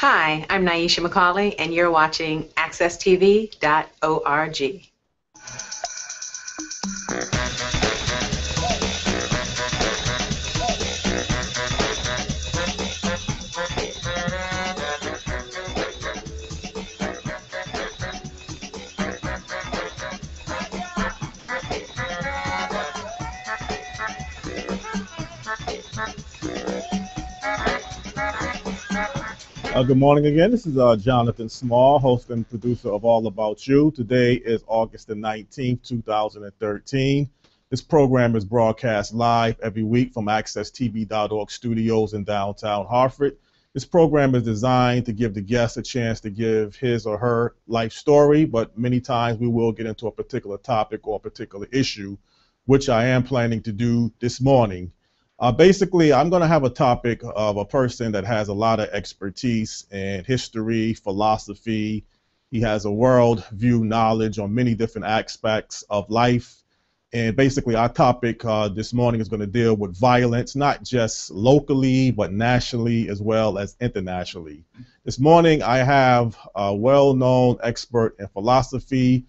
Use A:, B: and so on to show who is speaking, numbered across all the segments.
A: Hi, I'm Naisha McCauley, and you're watching AccessTV.org.
B: Uh, good morning again. This is uh, Jonathan Small, host and producer of All About You. Today is August the 19th, 2013. This program is broadcast live every week from AccessTV.org studios in downtown Hartford. This program is designed to give the guest a chance to give his or her life story, but many times we will get into a particular topic or a particular issue, which I am planning to do this morning. Uh, basically, I'm going to have a topic of a person that has a lot of expertise in history, philosophy. He has a world view knowledge on many different aspects of life. And basically, our topic uh, this morning is going to deal with violence, not just locally, but nationally as well as internationally. This morning, I have a well known expert in philosophy,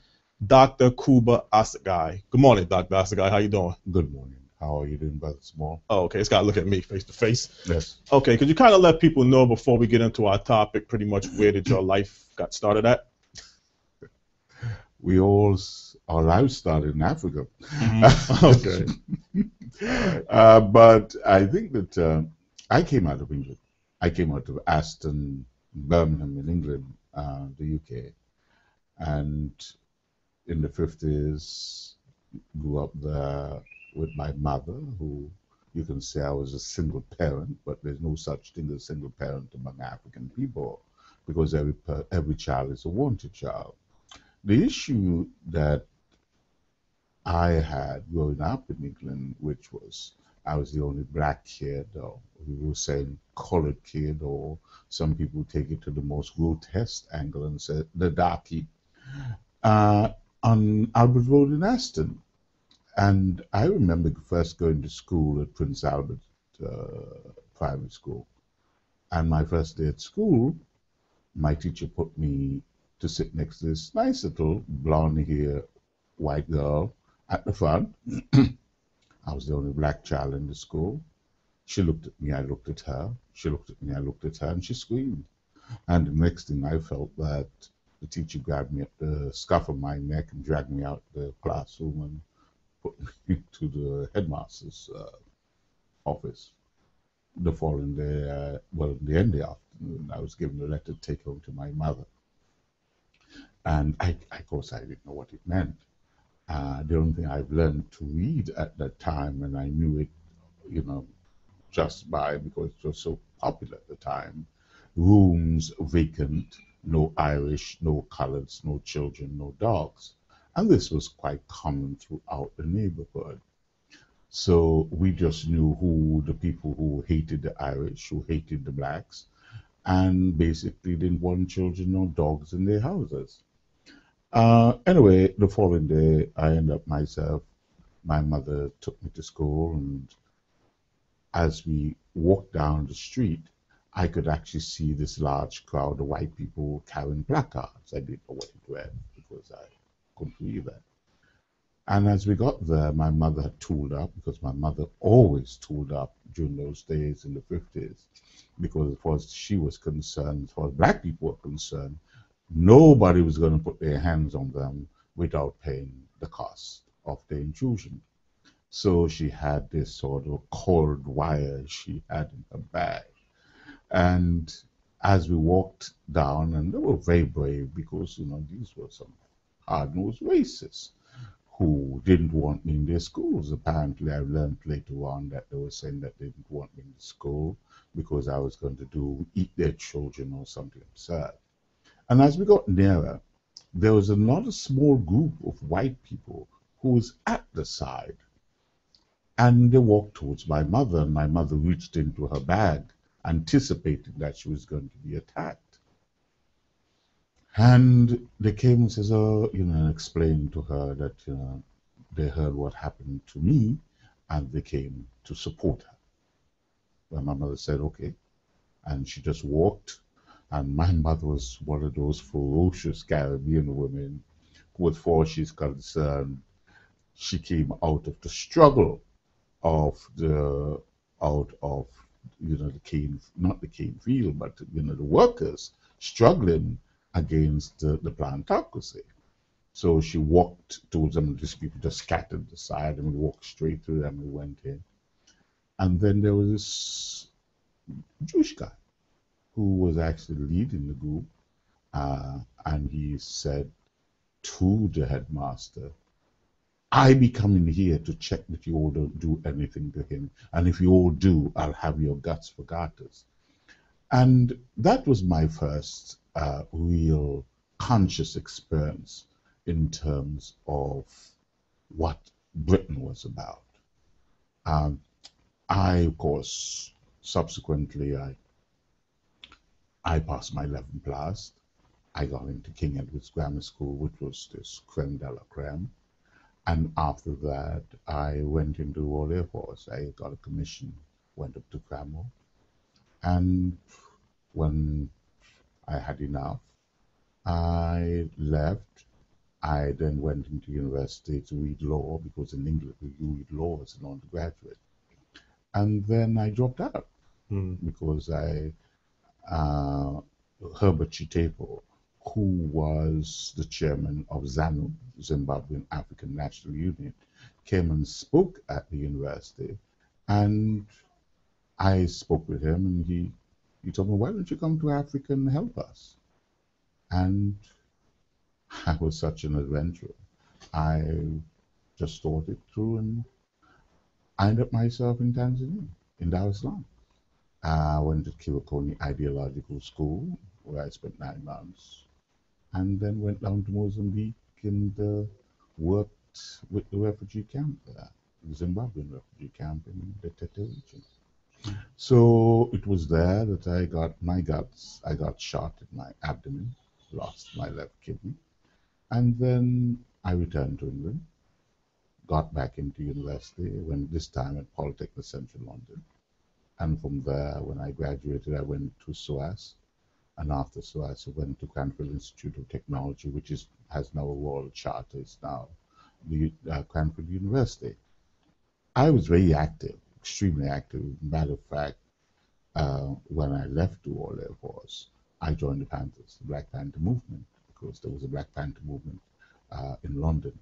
B: Dr. Kuba Assegai. Good morning, Dr. Assegai. How you doing?
C: Good morning. How are you doing, Brother Small?
B: Oh, okay. It's got to look at me face to face.
C: Yes.
B: Okay. Could you kind of let people know before we get into our topic, pretty much where did your life got started at?
C: We all, our lives started in Africa.
B: Mm-hmm.
C: okay. uh, but I think that uh, I came out of England. I came out of Aston, Birmingham in England, uh, the UK. And in the 50s, grew up there with my mother, who you can say I was a single parent, but there's no such thing as a single parent among African people because every every child is a wanted child. The issue that I had growing up in England, which was I was the only black kid, or we were saying colored kid, or some people take it to the most grotesque angle and say the darkie, uh, on Albert Road in Aston. And I remember first going to school at Prince Albert uh, Primary School. And my first day at school, my teacher put me to sit next to this nice little blonde hair white girl at the front. I was the only black child in the school. She looked at me, I looked at her. She looked at me, I looked at her, and she screamed. And the next thing I felt that the teacher grabbed me at the scuff of my neck and dragged me out of the classroom and put me to the headmaster's uh, office. The following day, uh, well, in the end of the afternoon, I was given a letter to take home to my mother. And I, of course, I didn't know what it meant. Uh, the only thing I've learned to read at that time, and I knew it, you know, just by because it was so popular at the time, rooms vacant, no Irish, no coloreds, no children, no dogs. And this was quite common throughout the neighborhood. So we just knew who the people who hated the Irish, who hated the blacks, and basically didn't want children or dogs in their houses. Uh, anyway, the following day, I ended up myself. My mother took me to school, and as we walked down the street, I could actually see this large crowd of white people carrying placards. I didn't know what it was because I couldn't. And as we got there, my mother had tooled up because my mother always tooled up during those days in the 50s because as far as she was concerned, as far as black people were concerned, nobody was going to put their hands on them without paying the cost of the intrusion. So she had this sort of cold wire she had in her bag. And as we walked down, and they were very brave because, you know, these were some hard-nosed who didn't want me in their schools. Apparently, I learned later on that they were saying that they didn't want me in the school because I was going to do eat their children or something absurd. And as we got nearer, there was another small group of white people who was at the side. And they walked towards my mother, and my mother reached into her bag, anticipating that she was going to be attacked. And they came and says, oh, you know, and explained to her that, you know, they heard what happened to me and they came to support her. And my mother said, okay. And she just walked And my mother was one of those ferocious Caribbean women far as she's concerned, she came out of the struggle of the out of you know the cane not the cane field but you know the workers struggling against the, the plantocracy. So she walked towards them, and these people just scattered aside, and we walked straight through them. We went in, and then there was this Jewish guy who was actually leading the group, uh, and he said to the headmaster, I be coming here to check that you all don't do anything to him. And if you all do, I'll have your guts for garters. And that was my first uh, real conscious experience in terms of what Britain was about. Um, I, of course, subsequently, I, I passed my 11th class. I got into King Edward's Grammar School, which was this creme de la creme. And after that, I went into Royal Air Force. I got a commission, went up to Cranwell. And when I had enough, I left. I then went into university to read law because in England you read law as an undergraduate. And then I dropped out
B: Mm.
C: because I, uh, Herbert Chitepo, who was the chairman of ZANU, Zimbabwean African National Union, came and spoke at the university. And I spoke with him, and he, he told me, Why don't you come to Africa and help us? And I was such an adventurer. I just thought it through and I ended up myself in Tanzania, in Dar es Salaam. I went to Kivukoni Ideological School, where I spent nine months and then went down to Mozambique and uh, worked with the refugee camp there, the Zimbabwean refugee camp in the Tete region. So it was there that I got my guts. I got shot in my abdomen, lost my left kidney, and then I returned to England, got back into university, went this time at Polytechnic Central London. And from there, when I graduated, I went to SOAS, and after SOAS, I went to Cranfield Institute of Technology, which is has now a royal charter. It's now the uh, Cranfield University. I was very active, extremely active. Matter of fact, uh, when I left the Royal Air Force, I joined the Panthers, the Black Panther movement, because there was a Black Panther movement uh, in London.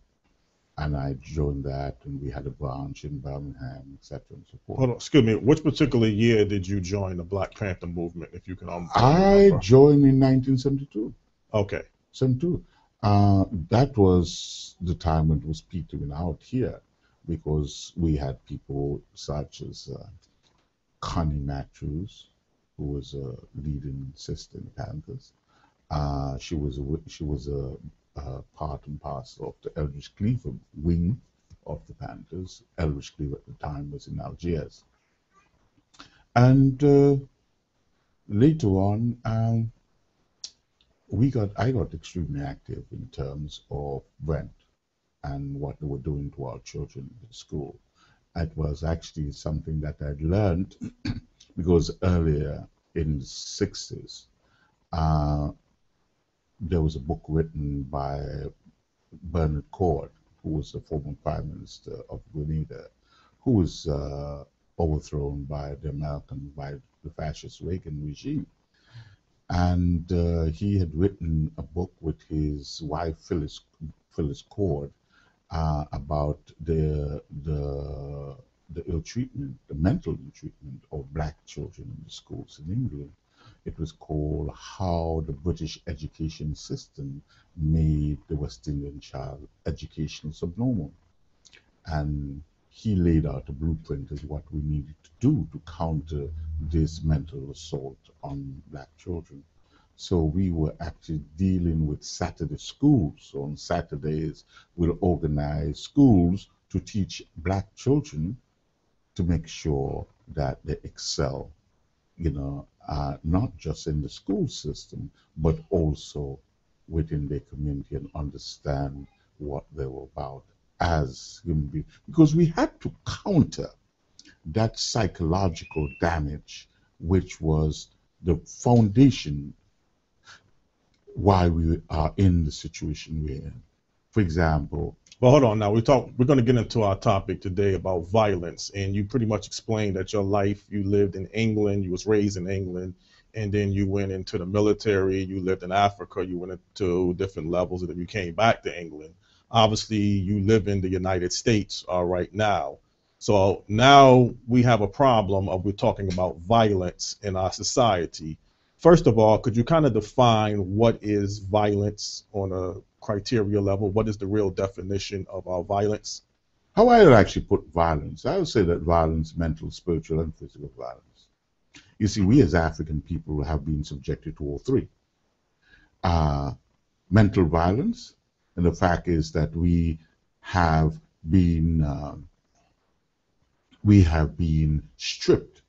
C: And I joined that, and we had a branch in Birmingham, etc., and so forth.
B: Hold on, excuse me. Which particular year did you join the Black Panther movement, if you can um,
C: I joined in 1972.
B: Okay.
C: 72. Uh, that was the time when it was petering out here because we had people such as uh, Connie Matthews, who was a leading sister in the Panthers. Uh, she was a, she was a, a part and parcel of the Eldridge Cleaver wing of the Panthers. Eldridge Cleaver at the time was in Algiers. And uh, later on, um, we got I got extremely active in terms of rent and what they were doing to our children in school. It was actually something that I'd learned because earlier in the 60s, uh, there was a book written by Bernard Coard, who was the former Prime Minister of Grenada, who was uh, overthrown by the American, by the fascist Reagan regime and uh, he had written a book with his wife Phyllis Phyllis Coard uh, about the the the ill treatment, the mental ill treatment of black children in the schools in England. It was called How the British Education System Made the West Indian Child Education Subnormal. And he laid out a blueprint as what we needed to do to counter this mental assault on black children. So we were actually dealing with Saturday schools. So on Saturdays, we'll organize schools to teach black children to make sure that they excel, you know, uh, not just in the school system, but also within their community and understand what they were about as human beings. Because we had to counter that psychological damage, which was the foundation why we are in the situation we're in. For example,
B: But hold on now. We talk. We're going to get into our topic today about violence, and you pretty much explained that your life. You lived in England. You was raised in England, and then you went into the military. You lived in Africa. You went into different levels, and then you came back to England. Obviously, you live in the United States uh, right now. So now we have a problem of we're talking about violence in our society. First of all, could you kind of define what is violence on a criteria level? What is the real definition of our violence?
C: how I would actually put violence, I would say that violence, mental, spiritual, and physical violence. You see, we as African people have been subjected to all three. Uh, mental violence, and the fact is that we have been um, we have been stripped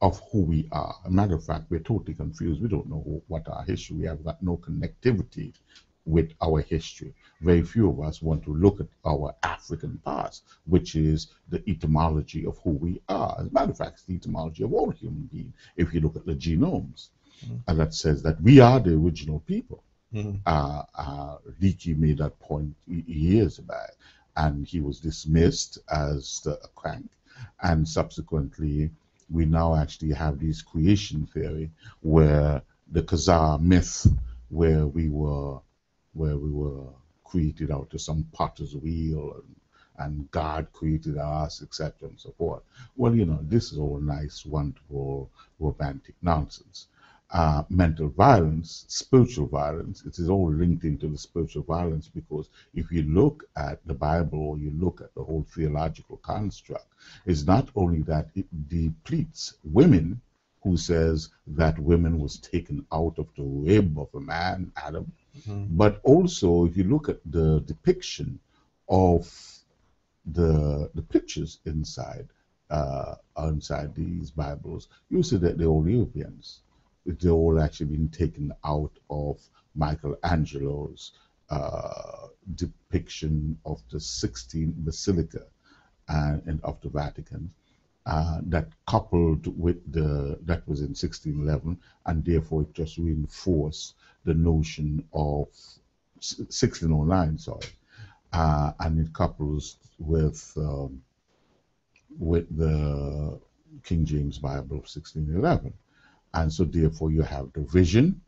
C: of who we are. A matter of fact, we're totally confused. We don't know who, what our history. We have got no connectivity with our history. Very few of us want to look at our African past, which is the etymology of who we are. As a matter of fact, it's the etymology of all human beings. If you look at the genomes,
B: Mhm.
C: and that says that we are the original people.
B: Mhm.
C: Uh, uh, Leakey made that point years back, and he was dismissed as the, a crank. And subsequently, we now actually have this creation theory where the Khazar myth, where we were, where we were created out of some potter's wheel, and, and God created us, etc., and so forth. Well, you know, this is all nice, wonderful, romantic nonsense uh, mental violence, spiritual violence, it is all linked into the spiritual violence because if you look at the Bible or you look at the whole theological construct, it's not only that it depletes women, who says that women was taken out of the rib of a man, Adam,
B: Mhm.
C: but also if you look at the depiction of the the pictures inside uh, inside these Bibles, you see that they're all Europeans they're all actually been taken out of Michelangelo's uh, depiction of the Sixtine Basilica and, and of the Vatican. Uh, that coupled with the that was in 1611, and therefore it just reinforced the notion of 1609. Sorry, uh, and it couples with um, with the King James Bible of 1611. And so, therefore, you have the vision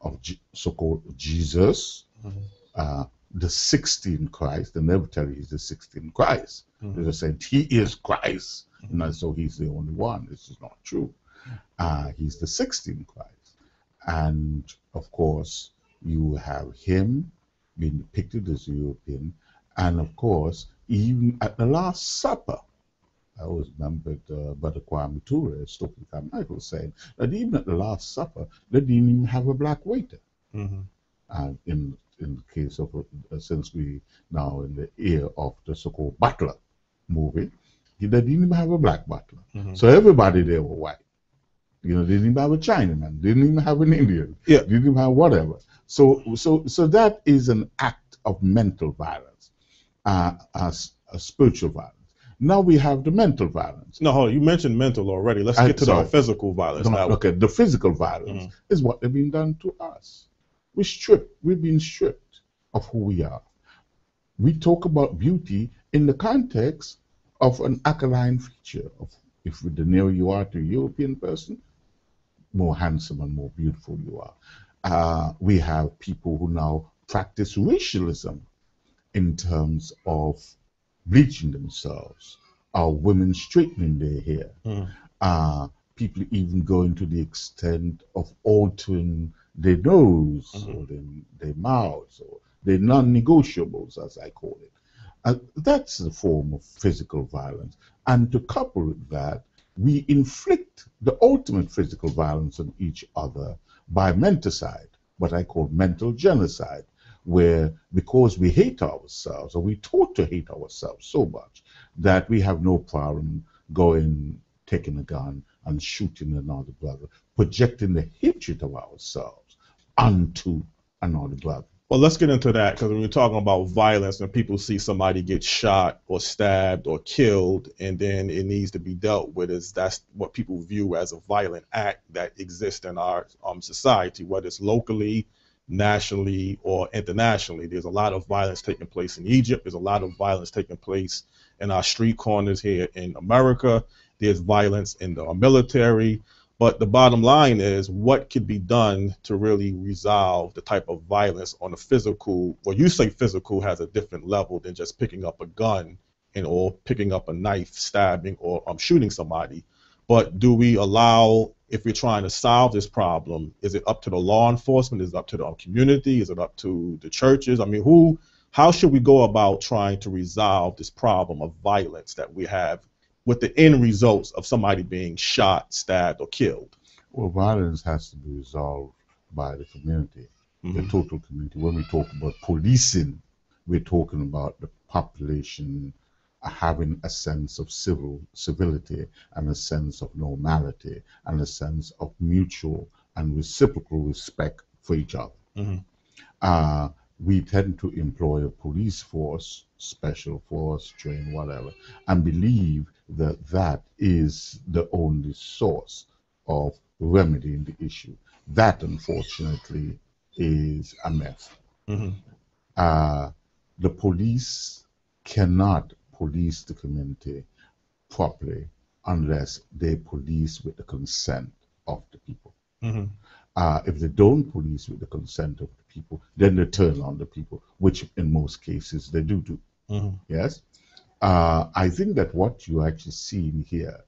C: of so called Jesus,
B: Mhm.
C: uh, the 16 Christ. The never tell you he's the 16 Christ. They
B: Mhm.
C: just said he is Christ. And so he's the only one. This is not true. Uh, he's the 16 Christ. And of course, you have him being depicted as European. And of course, even at the Last Supper, I always remembered uh, Brother Kwame Ture, Stokely Carmichael, saying that even at the Last Supper, they didn't even have a black waiter.
B: Mhm.
C: Uh, in in the case of, uh, since we now in the ear of the so-called Butler movie, they didn't even have a black butler.
B: Mhm.
C: So everybody there were white. You know, they didn't even have a Chinaman, didn't even have an Indian,
B: Yeah.
C: didn't even have whatever. So, so, so that is an act of mental violence, uh, as a spiritual violence. Now we have the mental violence.
B: No, hold on. You mentioned mental already. Let's
C: I'm
B: get to
C: sorry.
B: the physical violence
C: No, okay, the physical violence
B: Mhm.
C: is what they've been done to us. We stripped, we've been stripped of who we are. We talk about beauty in the context of an aquiline feature of if the nearer you are to a European person, more handsome and more beautiful you are. Uh, we have people who now practice racialism in terms of bleaching themselves, or women straightening their hair,
B: Mhm.
C: uh, people even going to the extent of altering their nose
B: Mhm.
C: or their, their mouths or their non-negotiables, as I call it. Uh, that's a form of physical violence. And to couple with that, we inflict the ultimate physical violence on each other by menticide, what I call mental genocide, where because we hate ourselves or we taught to hate ourselves so much that we have no problem going, taking a gun and shooting another brother, projecting the hatred of ourselves onto another brother.
B: Well, let's get into that because when we're talking about violence and people see somebody get shot or stabbed or killed, and then it needs to be dealt with, is that's what people view as a violent act that exists in our um, society, whether it's locally, nationally or internationally. There's a lot of violence taking place in Egypt. There's a lot of violence taking place in our street corners here in America. There's violence in the military. But the bottom line is what could be done to really resolve the type of violence on a physical, well, you say physical has a different level than just picking up a gun and or picking up a knife, stabbing or um, shooting somebody. But do we allow, if we're trying to solve this problem, is it up to the law enforcement? Is it up to the community? Is it up to the churches? I mean, who, how should we go about trying to resolve this problem of violence that we have with the end results of somebody being shot, stabbed, or killed?
C: Well, violence has to be resolved by the community, mm-hmm. the total community. When we talk about policing, we're talking about the population having a sense of civil civility and a sense of normality and a sense of mutual and reciprocal respect for each other. Mm-hmm. Uh, we tend to employ a police force, special force, train, whatever, and believe that that is the only source of remedying the issue. That, unfortunately, is a myth. Mm-hmm. Uh, the police cannot police the community properly unless they police with the consent of the people. Mm-hmm. Uh, if they don't police with the consent of the people, then they turn on the people, which in most cases they do do. Mm-hmm. Yes? Uh, I think that what you actually see here,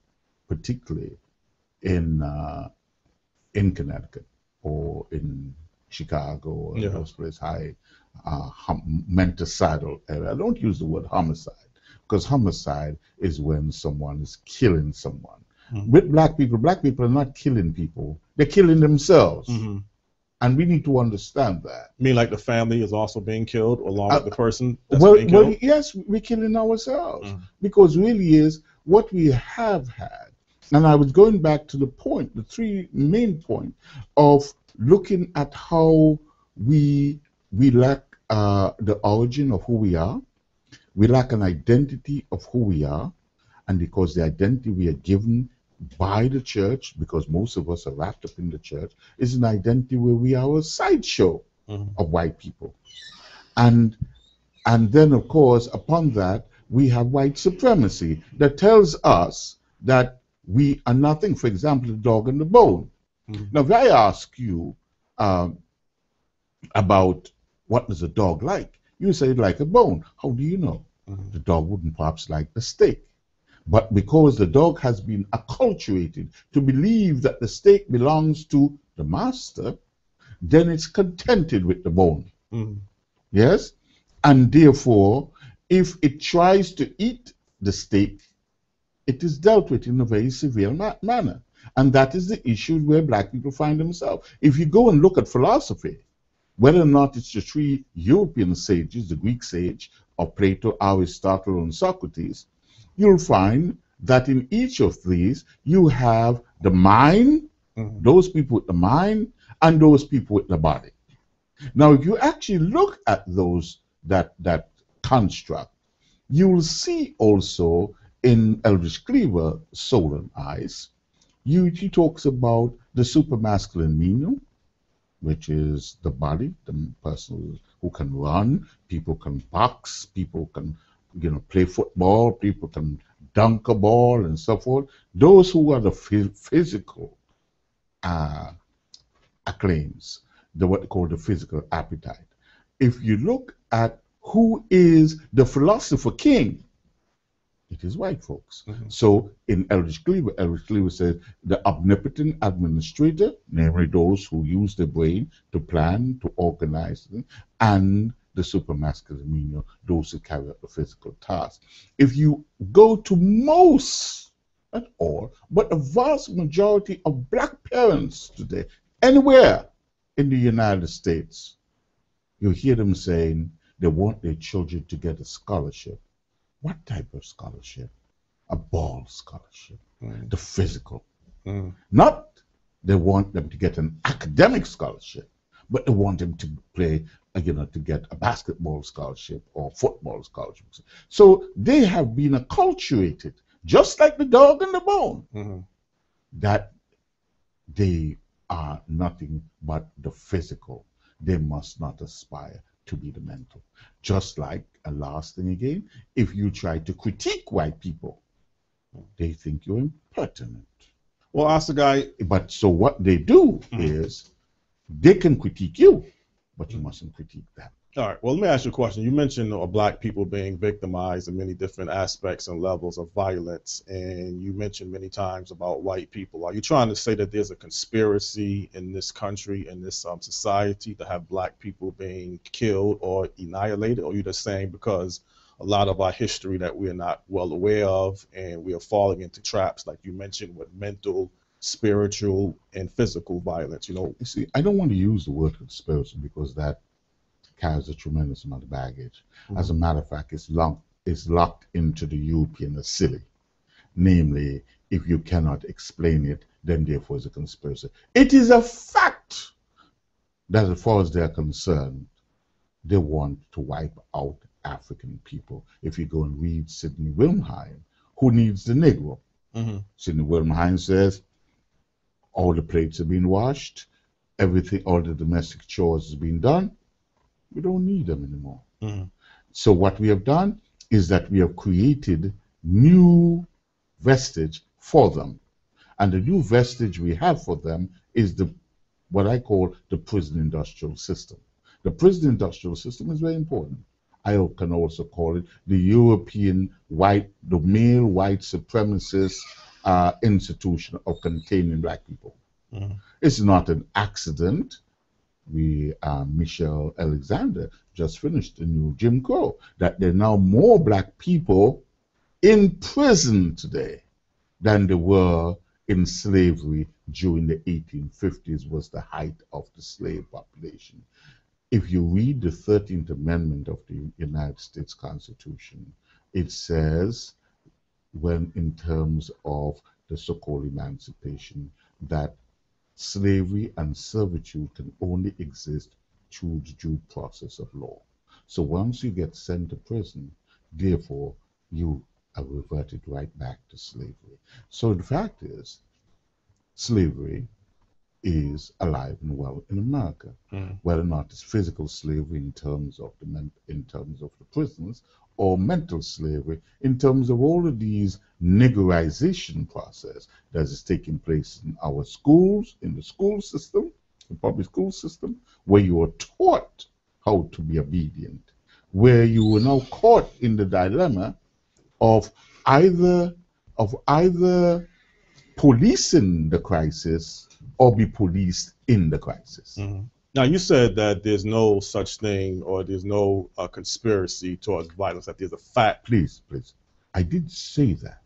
C: particularly in uh, in Connecticut or in Chicago or yeah. those places, high uh, hum- mental area. I don't use the word homicide because homicide is when someone is killing someone. Mm-hmm. With black people, black people are not killing people, they're killing themselves. Mm-hmm. And we need to understand that.
B: You mean like the family is also being killed along uh, with the person
C: well, well, yes, we're killing ourselves. Mm-hmm. Because really is what we have had. And I was going back to the point, the three main point of looking at how we we lack uh, the origin of who we are, we lack an identity of who we are, and because the identity we are given by the church, because most of us are wrapped up in the church, is an identity where we are a sideshow mm-hmm. of white people. And and then of course upon that we have white supremacy that tells us that we are nothing. For example, the dog and the bone. Mm-hmm. Now if I ask you um, about what is a dog like, you say like a bone. How do you know? The dog wouldn't perhaps like the steak. But because the dog has been acculturated to believe that the steak belongs to the master, then it's contented with the bone. Mm. Yes? And therefore, if it tries to eat the steak, it is dealt with in a very severe ma- manner. And that is the issue where black people find themselves. If you go and look at philosophy, whether or not it's the three European sages, the Greek sage, of Plato, Aristotle, and Socrates, you'll find that in each of these you have the mind, mm-hmm. those people with the mind, and those people with the body. Now, if you actually look at those that that construct, you will see also in Eldridge Cleaver, Soul on Ice, you, he talks about the supermasculine menial, which is the body, the person who can run, people can box, people can you know play football, people can dunk a ball and so forth. Those who are the physical uh, acclaims, the what they call the physical appetite. If you look at who is the philosopher king, it is white folks. Mm-hmm. So in Eldridge Cleaver, Eldridge Cleaver said the omnipotent administrator, namely those who use their brain to plan, to organize, and the supermasculine menial, those who carry out the physical task. If you go to most, not all, but a vast majority of black parents today, anywhere in the United States, you hear them saying they want their children to get a scholarship what type of scholarship? A ball scholarship, mm. the physical. Mm. Not they want them to get an academic scholarship, but they want them to play, uh, you know, to get a basketball scholarship or football scholarship. So they have been acculturated, just like the dog and the bone, mm-hmm. that they are nothing but the physical. they must not aspire to be the mental. Just like a last thing again, if you try to critique white people, they think you're impertinent.
B: Well, ask the guy,
C: But so what they do
B: Mhm.
C: is they can critique you, but you mustn't critique them.
B: All right. Well, let me ask you a question. You mentioned uh, black people being victimized in many different aspects and levels of violence, and you mentioned many times about white people. Are you trying to say that there's a conspiracy in this country, in this um, society, to have black people being killed or annihilated? Or are you just saying because a lot of our history that we're not well aware of, and we are falling into traps, like you mentioned, with mental, spiritual, and physical violence? You know,
C: You see, I don't want to use the word conspiracy because that carries a tremendous amount of baggage. As a matter of fact, it's locked, it's locked into the European asili. Namely, if you cannot explain it, then therefore it's a conspiracy. It is a fact that as far as they're concerned, they want to wipe out African people. If you go and read Sidney Wilhelm, who needs the Negro?
B: Mhm.
C: Sidney Wilhelm says all the plates have been washed, everything, all the domestic chores has been done. We don't need them anymore.
B: Mhm.
C: So what we have done is that we have created new vestige for them. And the new vestige we have for them is the what I call the prison industrial system. The prison industrial system is very important. I can also call it the European white, the male white supremacist uh, institution of containing black people.
B: Mhm.
C: It's not an accident. We, uh, Michelle Alexander, just finished a new Jim Crow. That there are now more black people in prison today than there were in slavery during the 1850s was the height of the slave population. If you read the 13th Amendment of the United States Constitution, it says, when in terms of the so-called emancipation, that slavery and servitude can only exist through the due process of law. So once you get sent to prison, therefore you are reverted right back to slavery. So the fact is, slavery is alive and well in America.
B: Mhm.
C: Whether or not it's physical slavery in terms of the in terms of the prisons, or mental slavery in terms of all of these niggerization process that is taking place in our schools, in the school system, the public school system, where you are taught how to be obedient, where you are now caught in the dilemma of either of either policing the crisis or be policed in the crisis.
B: Mhm. Now, you said that there's no such thing or there's no uh, conspiracy towards violence, that there's a fact.
C: Please, please. I did say that.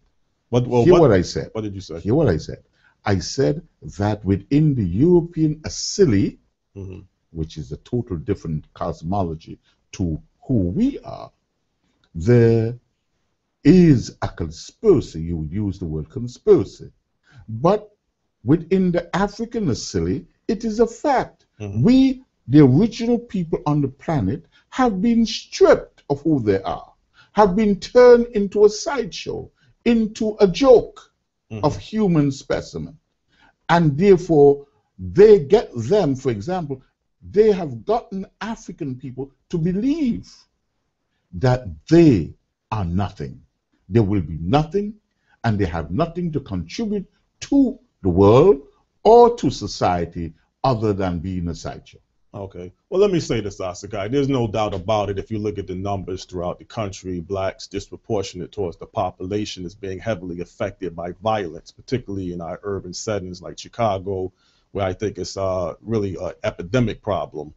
B: What, well,
C: Hear
B: what,
C: what I said.
B: what did you say?
C: Hear what I said. I said that within the European asili,
B: Mhm.
C: which is a total different cosmology to who we are, there is a conspiracy. You would use the word conspiracy. But within the African asili, it is a fact.
B: Mhm.
C: We, the original people on the planet, have been stripped of who they are, have been turned into a sideshow, into a joke
B: Mhm.
C: of human specimen. And therefore, they get them, for example, they have gotten African people to believe that they are nothing. They will be nothing, and they have nothing to contribute to the world or to society other than being a sideshow.
B: Okay. Well, let me say this, Assegai. There's no doubt about it. If you look at the numbers throughout the country, blacks disproportionate towards the population is being heavily affected by violence, particularly in our urban settings like Chicago, where I think it's uh, really an epidemic problem.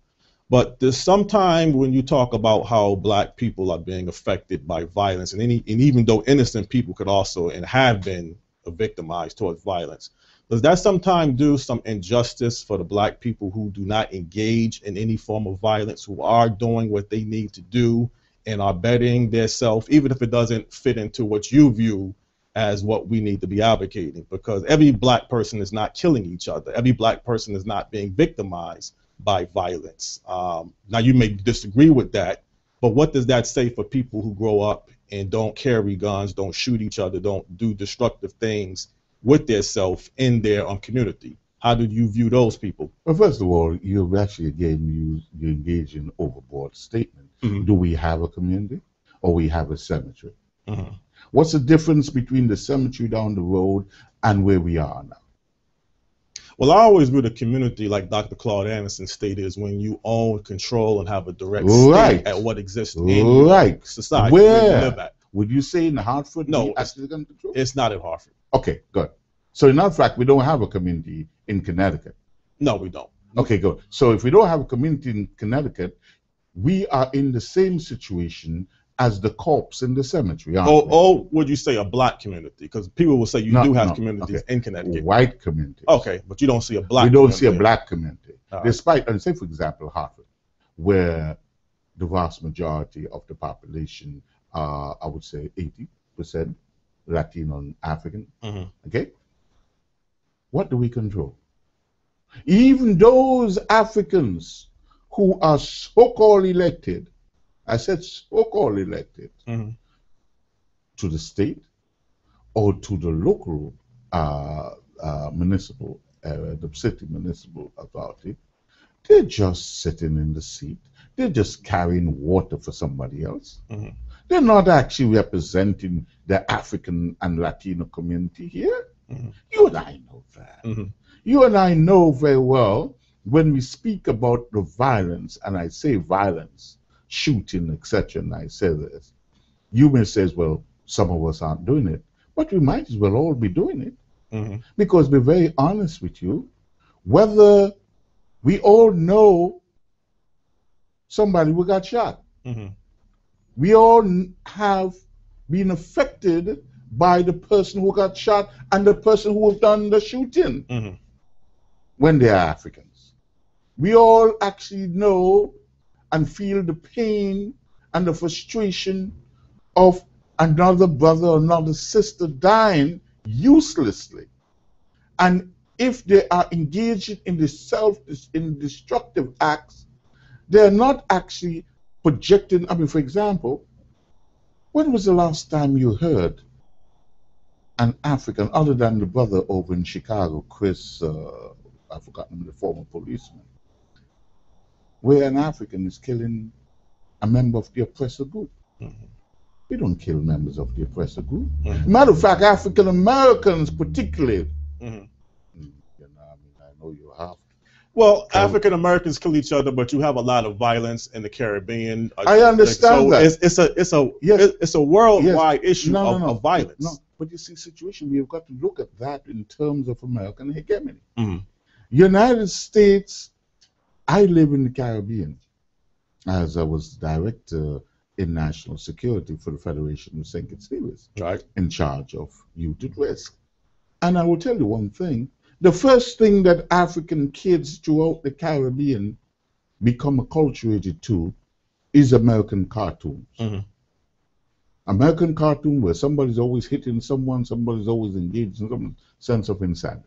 B: But there's sometime when you talk about how black people are being affected by violence, and, any, and even though innocent people could also and have been victimized towards violence, does that sometimes do some injustice for the black people who do not engage in any form of violence, who are doing what they need to do and are bettering their self, even if it doesn't fit into what you view as what we need to be advocating? Because every black person is not killing each other. Every black person is not being victimized by violence. Um, now, you may disagree with that, but what does that say for people who grow up and don't carry guns, don't shoot each other, don't do destructive things with their self in their um, community? How do you view those people?
C: Well, first of all, you've actually again you you engage in overboard statement.
B: Mhm.
C: Do we have a community or we have a cemetery?
B: Mhm.
C: What's the difference between the cemetery down the road and where we are now?
B: Well, I always view the community, like Dr. Claude Anderson stated, is when you own, control, and have a direct
C: Right.
B: stake at what exists in
C: Right.
B: society where you live at.
C: Would you say in Hartford?
B: No, it's-
C: actually can control?
B: It's not in Hartford.
C: Okay, good. So in fact, we don't have a community in Connecticut.
B: No, we don't.
C: Okay, good. So if we don't have a community in Connecticut, we are in the same situation as the corpse in the cemetery, aren't
B: Or,
C: we?
B: or would you say a black community? Because people will say you
C: No,
B: do have
C: no,
B: communities
C: okay.
B: in Connecticut.
C: White community.
B: Okay, but you don't see a black.
C: we don't see a black community.
B: Right.
C: Despite, and say for example, Hartford, where the vast majority of the population are, I would say, 80% Latino and African.
B: Mhm.
C: Okay? What do we control? Even those Africans who are so called elected, I said so called elected,
B: Mhm.
C: to the state or to the local uh, uh, municipal, uh, the city municipal authority, they're just sitting in the seat. They're just carrying water for somebody else.
B: Mhm.
C: They're not actually representing the African and Latino community here.
B: Mhm.
C: You and I know that.
B: Mhm.
C: You and I know very well when we speak about the violence, and I say violence, shooting, etc., and I say this, you may say, well, some of us aren't doing it, but we might as well all be doing it.
B: Mhm.
C: Because, be very honest with you, whether we all know somebody who got shot,
B: Mhm.
C: we all have been affected by the person who got shot and the person who have done the shooting
B: Mhm.
C: when they are Africans. We all actually know and feel the pain and the frustration of another brother or another sister dying uselessly. And if they are engaged in the self in destructive acts, they're not actually projecting. I mean, for example, when was the last time you heard an African, other than the brother over in Chicago, Chris, uh, I've forgotten the former policeman, where an African is killing a member of the oppressor group?
B: Mhm.
C: We don't kill members of the oppressor group.
B: Mhm.
C: Matter of fact, African Americans, particularly,
B: Mhm.
C: Mm, you know, I mean, I know you have.
B: Well, African Americans kill each other, but you have a lot of violence in the Caribbean.
C: I understand
B: so
C: that.
B: It's, it's a it's a
C: Yes.
B: it's a worldwide issue
C: No, no,
B: of,
C: no.
B: of violence.
C: But you see, situation we have got to look at that in terms of American hegemony.
B: Mhm.
C: United States, I live in the Caribbean, as I was director in national security for the Federation of St. Kitts Nevis,
B: Right.
C: in charge of youth at risk. And I will tell you one thing: the first thing that African kids throughout the Caribbean become acculturated to is American cartoons.
B: Mhm.
C: American cartoon where somebody's always hitting someone, somebody's always engaged in some sense of insanity.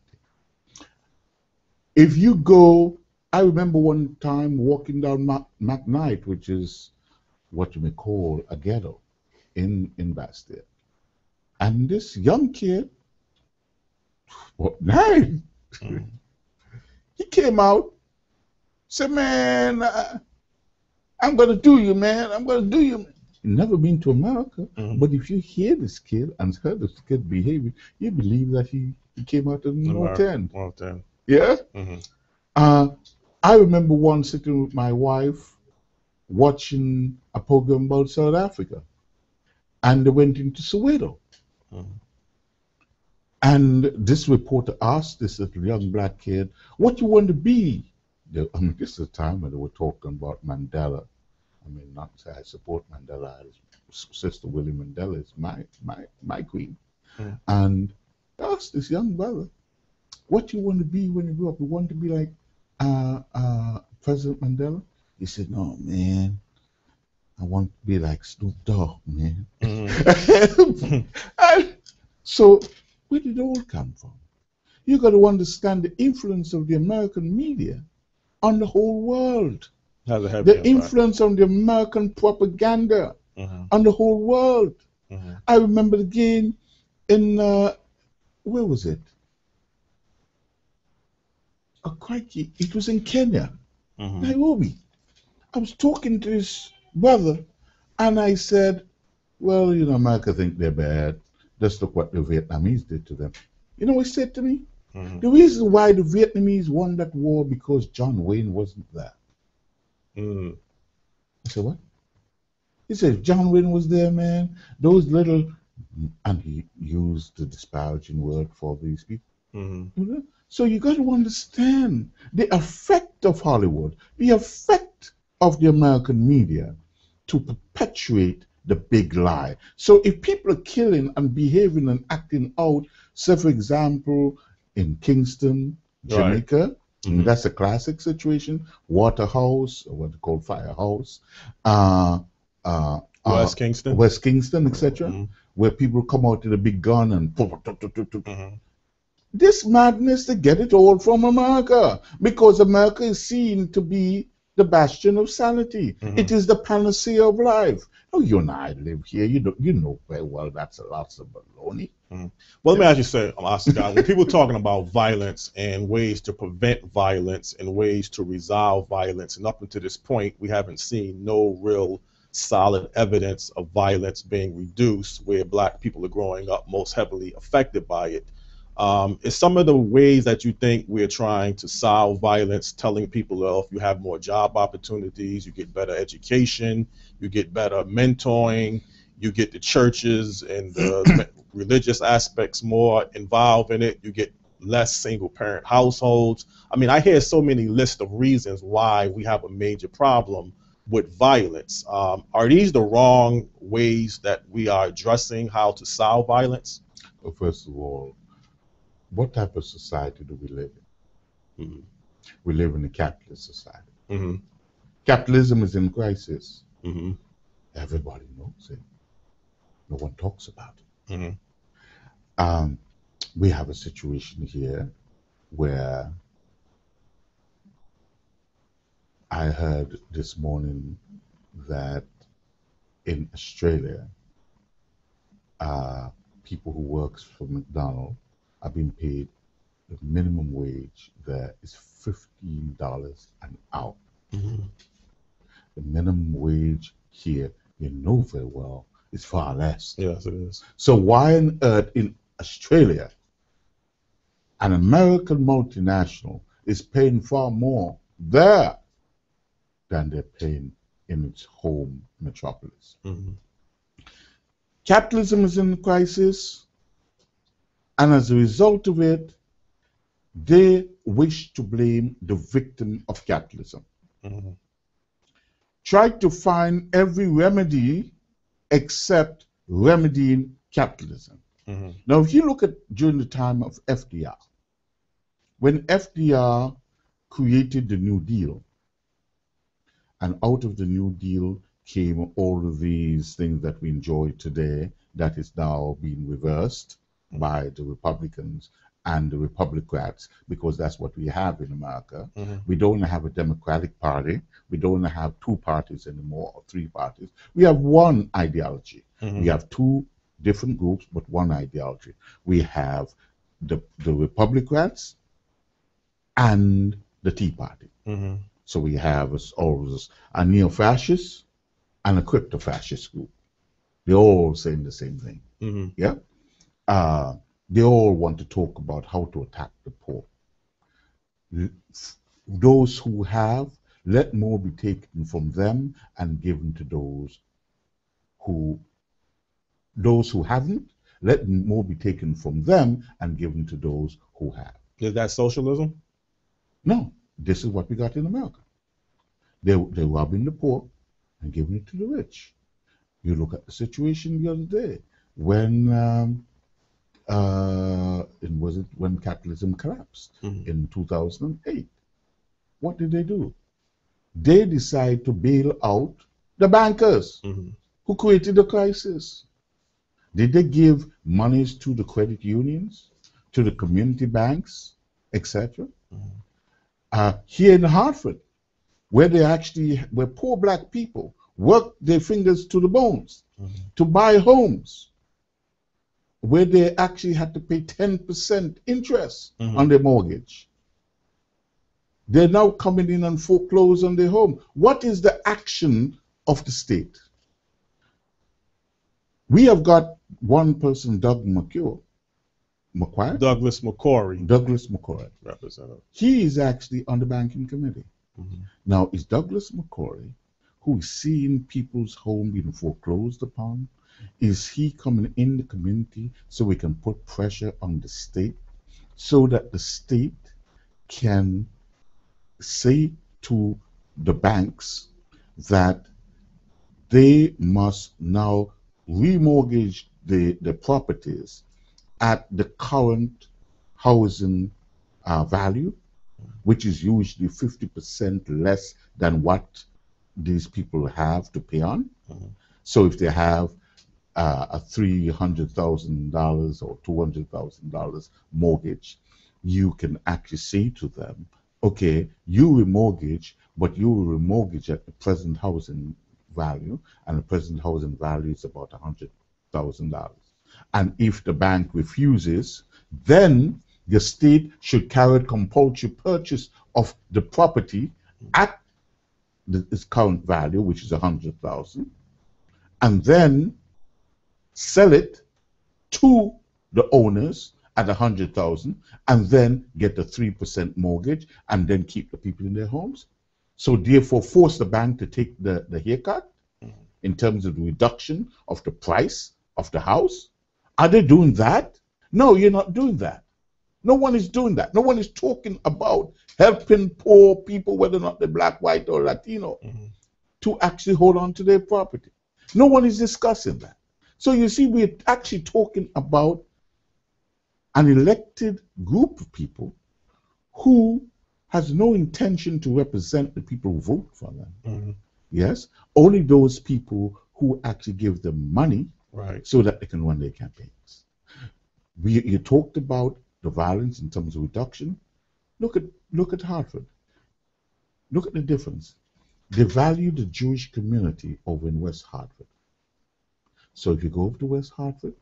C: If you go, I remember one time walking down Mac- McKnight, which is what you may call a ghetto in, in Basseterre. And this young kid, what, nine,
B: Mhm.
C: he came out, said, Man, uh, I'm going to do you, man. I'm going to do you. Never been to America.
B: Mhm.
C: But if you hear this kid and heard this kid behaving, you believe that he, he came out of the North. End.
B: North End.
C: Yeah?
B: Mhm.
C: Uh, I remember one sitting with my wife watching a program about South Africa. And they went into Soweto.
B: Mhm.
C: And this reporter asked this little young black kid, What you want to be? I mean, this is a time when they were talking about Mandela. I mean, not say I support Mandela. Sister Winnie Mandela is my my my queen.
B: Hmm.
C: And I asked this young brother, "What you want to be when you grow up? You want to be like uh, uh, President Mandela?" He said, "No, man. I want to be like Snoop Dogg, man."
B: Mhm.
C: And so, where did it all come from? You've got to understand the influence of the American media on the whole world,
B: Has a heavy
C: the influence of the American propaganda
B: Mhm.
C: on the whole world.
B: Mhm.
C: I remember again in uh, where was it? oh, crikey, it was in Kenya,
B: Mhm.
C: Nairobi. I was talking to this brother, and I said, well, you know, America think they're bad. Just look what the Vietnamese did to them. You know what he said to me?
B: Mhm.
C: The reason why the Vietnamese won that war because John Wayne wasn't there.
B: Mm.
C: I said, what? He said, John Wayne was there, man. Those little, and he used the disparaging word for these people.
B: Mhm.
C: you know? So you got to understand the effect of Hollywood, the effect of the American media to perpetuate the big lie. So if people are killing and behaving and acting out, say for example, in Kingston,
B: Right. Mhm.
C: that's a classic situation. Waterhouse, or what they call Firehouse, uh, uh,
B: West
C: uh,
B: Kingston.
C: West Kingston, etc.,
B: Mhm.
C: where people come out with a big gun and
B: Mhm.
C: this madness to get it all from America because America is seen to be the bastion of sanity.
B: Mhm.
C: It is the panacea of life. Oh, you and I live here. You know, you know very well that's a lot of baloney. Hmm.
B: Well, let me ask you, sir, Oscar, when people are talking about violence and ways to prevent violence and ways to resolve violence, and up until this point, we haven't seen no real solid evidence of violence being reduced where black people are growing up most heavily affected by it. Um, is some of the ways that you think we're trying to solve violence telling people, well, if you have more job opportunities, you get better education, you get better mentoring, you get the churches and the religious aspects more involved in it, you get less single parent households. I mean, I hear so many lists of reasons why we have a major problem with violence. Um, are these the wrong ways that we are addressing how to solve violence?
C: Well, first of all, what type of society do we live in?
B: Mhm.
C: We live in a capitalist society.
B: Mm-hmm.
C: Capitalism is in crisis.
B: Mm-hmm.
C: Everybody knows it. No one talks about it.
B: Mm-hmm.
C: Um, we have a situation here where I heard this morning that in Australia, uh, people who works for McDonald's are being paid the minimum wage there is fifteen dollars an hour.
B: Mm-hmm.
C: The minimum wage here, you know very well, is far less.
B: Yes, it is.
C: So why on earth in Australia, an American multinational is paying far more there than they're paying in its home metropolis?
B: Mm-hmm.
C: Capitalism is in crisis, and as a result of it, they wish to blame the victim of capitalism.
B: Mm-hmm.
C: Try to find every remedy except remedying capitalism.
B: Mm-hmm.
C: Now, if you look at during the time of FDR, when FDR created the New Deal, and out of the New Deal came all of these things that we enjoy today that is now being reversed by the Republicans and the Republicans because that's what we have in America.
B: Mm-hmm.
C: We don't have a Democratic Party. We don't have two parties anymore or three parties. We have one ideology.
B: Mm-hmm.
C: We have two different groups, but one ideology. We have the, the Republicans and the Tea Party.
B: Mm-hmm.
C: So we have always a neo-fascist and a crypto-fascist group. They're all saying the same thing.
B: Mm-hmm.
C: Yeah. Uh, they all want to talk about how to attack the poor. Those who have, let more be taken from them and given to those who, those who haven't, let more be taken from them and given to those who have.
B: Is that socialism?
C: No, this is what we got in America. They, they're robbing the poor and giving it to the rich. You look at the situation the other day when, um, uh, it was it when capitalism collapsed
B: Mhm.
C: in 2008. What did they do? They decided to bail out the bankers
B: Mm-hmm.
C: who created the crisis. Did they give monies to the credit unions, to the community banks, etc.?
B: Mhm.
C: Uh, here in Hartford, where they actually, where poor black people worked their fingers to the bones
B: Mhm.
C: to buy homes, where they actually had to pay 10% interest
B: Mhm.
C: on their mortgage. They're now coming in and foreclose on their home. What is the action of the state? We have got one person, Doug McCure, McQuire?
B: Douglas McCrory,
C: Douglas McCrory.
B: representative.
C: He is actually on the banking committee.
B: Mhm.
C: Now, is Douglas McCrory, who is seeing people's home being foreclosed upon, is he coming in the community so we can put pressure on the state so that the state can say to the banks that they must now remortgage the, the properties at the current housing uh, value, which is usually 50% less than what these people have to pay on.
B: Mhm.
C: So if they have uh, a $300,000 or $200,000 mortgage, you can actually say to them, okay, you remortgage, but you will remortgage at the present housing value, and the present housing value is about $100,000. And if the bank refuses, then the state should carry compulsory purchase of the property at its current value, which is 100,000, and then sell it to the owners at a 100,000 and then get the 3% mortgage and then keep the people in their homes. So therefore force the bank to take the, the haircut in terms of the reduction of the price of the house. Are they doing that? No, you're not doing that. No one is doing that. No one is talking about helping poor people, whether or not they're black, white, or Latino,
B: Mhm.
C: to actually hold on to their property. No one is discussing that. So you see, we're actually talking about an elected group of people who has no intention to represent the people who vote for them.
B: Mhm.
C: Yes, only those people who actually give them money
B: Right.
C: so that they can run their campaigns. We, you talked about the violence in terms of reduction. Look at look at Hartford. Look at the difference. They value the Jewish community over in West Hartford. So if you go over to West Hartford,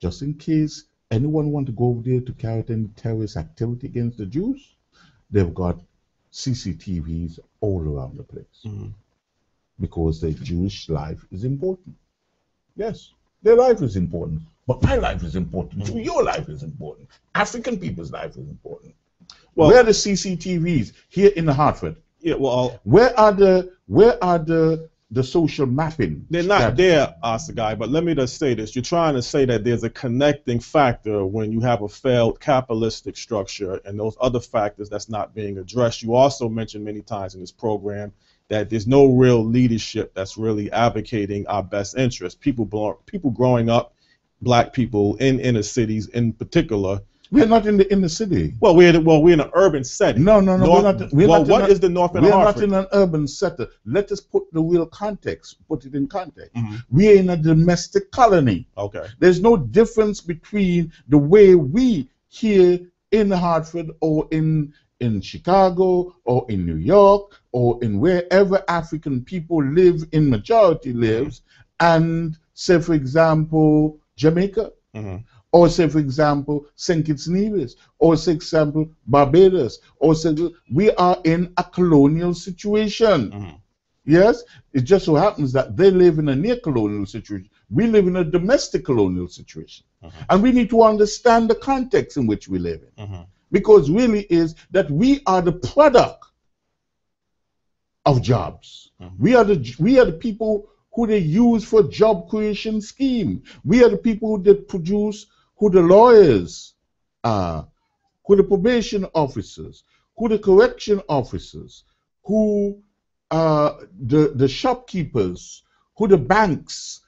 C: just in case anyone want to go over there to carry out any terrorist activity against the Jews, they've got CCTVs all around the place
B: Mhm.
C: because their Jewish life is important. Yes, their life is important, but my life is important too. Your life is important. African people's life is important.
B: Well-
C: where are the CCTVs here in the Hartford?
B: Yeah. Well,
C: Where are the where are the the social mapping?
B: They're not
C: that-
B: there, Assegai, but let me just say this. You're trying to say that there's a connecting factor when you have a failed capitalistic structure and those other factors that's not being addressed. You also mentioned many times in this program that there's no real leadership that's really advocating our best interests. People, people growing up, black people in inner cities in particular.
C: We're not in the in the city.
B: Well, we're in, well, we're in an urban setting.
C: No, no, no.
B: North-
C: we're not. We're
B: well,
C: not
B: what
C: a-
B: is the North End
C: We're not in an urban setting. Let us put the real context. Put it in context.
B: Mhm.
C: We're in a domestic colony.
B: Okay.
C: There's no difference between the way we here in Hartford or in in Chicago or in New York or in wherever African people live in majority lives and say for example Jamaica
B: hmm
C: or say for example St. Kitts Nevis or say for example Barbados or say we are in a colonial situation.
B: hmm
C: Yes, it just so happens that they live in a near colonial situation. We live in a domestic colonial situation.
B: Mhm.
C: And we need to understand the context in which we live in.
B: hmm
C: Because really is that we are the product of jobs.
B: Mhm.
C: We are the we are the people who they use for job creation scheme. We are the people who they produce, who the lawyers are, who the probation officers, who the correction officers, who uh, the the shopkeepers, who the banks.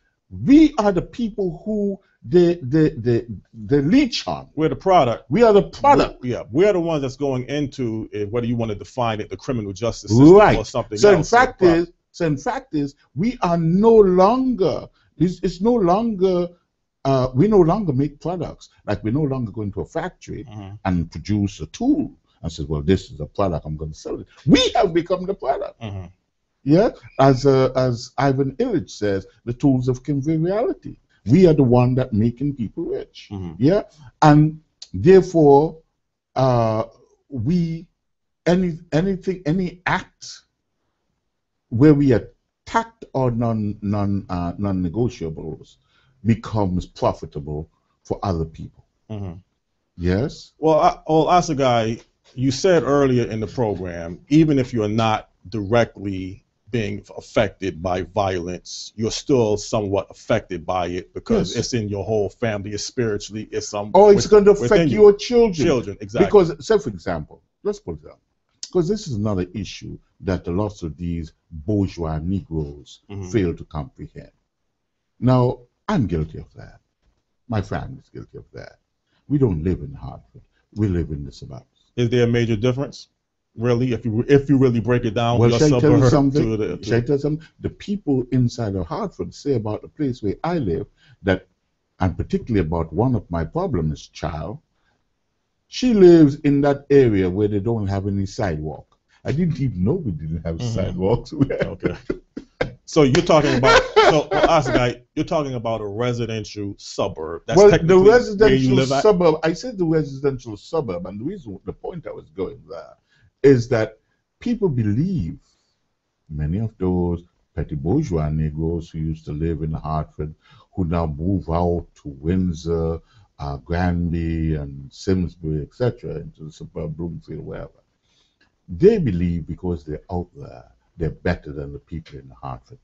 C: We are the people who the they they, they leech on.
B: We're the product.
C: We are the product.
B: We- yeah, we're the ones that's going into it, whether you want to define it, the criminal justice system
C: Right.
B: or something
C: So in fact is, so in fact is, we are no longer. It's, it's no longer. Uh, we no longer make products. Like we no longer go into a factory.
B: Mhm,
C: and produce a tool and say, "Well, this is a product. I'm going to sell it." We have become the product.
B: mhm.
C: Yeah, as uh, as Ivan Illich says, the tools of conviviality. We are the one that making people rich.
B: Mhm.
C: Yeah, and therefore, uh, we any anything, any act where we attack our non non uh, non-negotiables becomes profitable for other people.
B: Mhm.
C: Yes.
B: Well, I, well, Assegai, you said earlier in the program, even if you're not directly being affected by violence, you're still somewhat affected by it because
C: Yes.
B: it's in your whole family. It's spiritually, it's some.
C: Oh, it's
B: with-
C: going to affect
B: you.
C: your children.
B: children, exactly.
C: Because, say for example, let's put it up. Because this is another issue that a lot of these bourgeois Negroes
B: Mhm.
C: fail to comprehend. Now, I'm guilty of that. My family is guilty of that. We don't live in Hartford. We live in the suburbs.
B: Is there a major difference, really, if you if you really break it down?
C: Well, shall I tell you something?
B: to the- to-
C: I tell something? The people inside of Hartford say about the place where I live that, and particularly about one of my problems, child, she lives in that area where they don't have any sidewalk. I didn't even know we didn't have
B: Mhm.
C: sidewalks.
B: Okay. So you're talking about so Assegai, you're talking about a residential suburb. That's
C: well, the
B: technically where you
C: residential
B: live at.
C: suburb, I said the residential suburb, and the reason, the point I was going there is that people believe many of those petty bourgeois Negroes who used to live in Hartford, who now move out to Windsor, uh, Granby, and Simsbury, etc., into the suburb, Bloomfield, wherever. They believe because they're out there, they're better than the people in Hartford.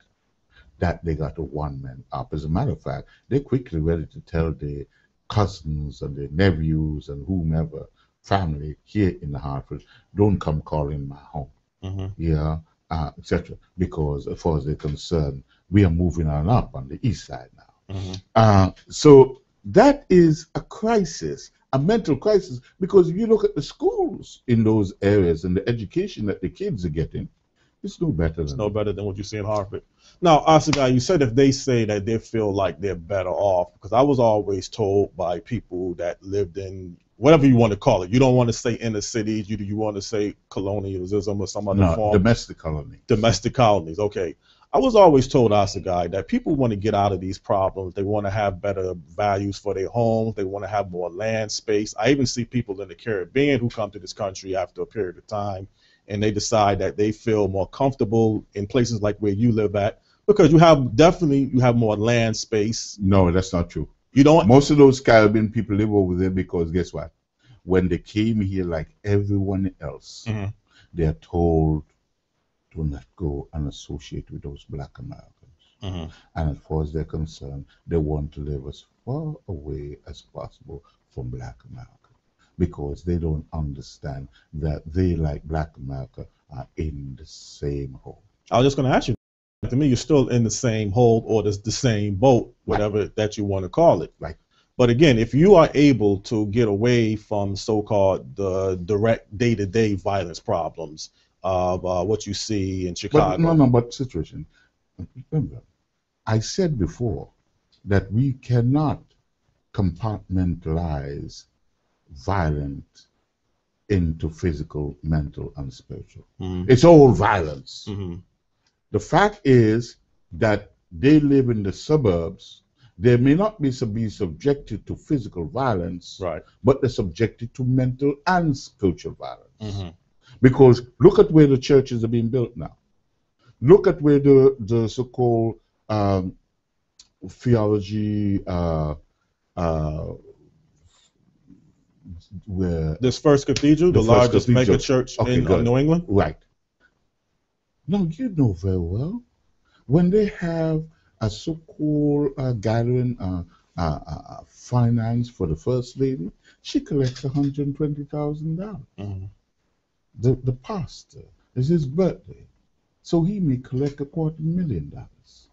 C: That they got a one man up. As a matter of fact, they're quickly ready to tell their cousins and their nephews and whomever family here in Hartford, don't come calling my home
B: Mhm.
C: yeah, uh, etc. Because as far as they're concerned, we are moving on up on the east side now.
B: Mhm.
C: Uh, so that is a crisis, a mental crisis, because if you look at the schools in those areas and the education that the kids are getting, it's no better
B: It's
C: than
B: no better than what you see in Hartford. Now, Assegai, you said if they say that they feel like they're better off, because I was always told by people that lived in whatever you want to call it. You don't want to say inner cities. You do you want to say colonialism or some other
C: no,
B: form.
C: domestic colony.
B: domestic colonies. Okay. I was always told, Assegai, that people want to get out of these problems. They want to have better values for their homes. They want to have more land space. I even see people in the Caribbean who come to this country after a period of time and they decide that they feel more comfortable in places like where you live at because you have definitely you have more land space.
C: No, that's not true.
B: You don't
C: Most of those Caribbean people live over there because guess what? When they came here, like everyone else,
B: Mhm.
C: they are told do not go and associate with those black Americans.
B: Mhm.
C: And as far as they're concerned, they want to live as far away as possible from black America because they don't understand that they, like black America, are in the same hole.
B: I was just going to ask you. To me, you're still in the same hold or the, the same boat, whatever that you want to call it.
C: Right.
B: But again, if you are able to get away from so-called the direct day-to-day violence problems of uh, what you see in Chicago,
C: But no, no, but situation. Remember, I said before that we cannot compartmentalize violence into physical, mental, and spiritual.
B: Mhm.
C: It's all violence.
B: Mhm.
C: The fact is that they live in the suburbs. They may not be, sub- be subjected to physical violence,
B: right?
C: but they're subjected to mental and spiritual violence.
B: Mhm.
C: Because look at where the churches are being built now. Look at where the, the so-called um, theology, uh, uh, where
B: This first cathedral, the,
C: The first
B: largest
C: cathedral.
B: mega church
C: Okay,
B: in uh. New England.
C: Right. Now, you know very well when they have a so called uh, gathering uh, uh, uh, finance for the First Lady, she collects $120,000.
B: Mhm.
C: The, the pastor, it's his birthday, so he may collect a quarter million dollars.